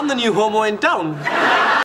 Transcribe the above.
I'm the new homo in town.